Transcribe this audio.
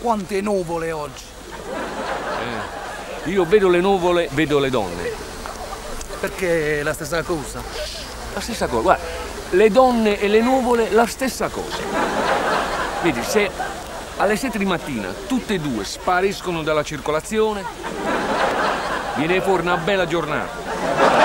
quante nuvole oggi. Eh, io vedo le nuvole, vedo le donne. Perché è la stessa cosa? La stessa cosa, guarda, le donne e le nuvole la stessa cosa. Vedi, se alle 7 di mattina tutte e due spariscono dalla circolazione, viene fuori una bella giornata.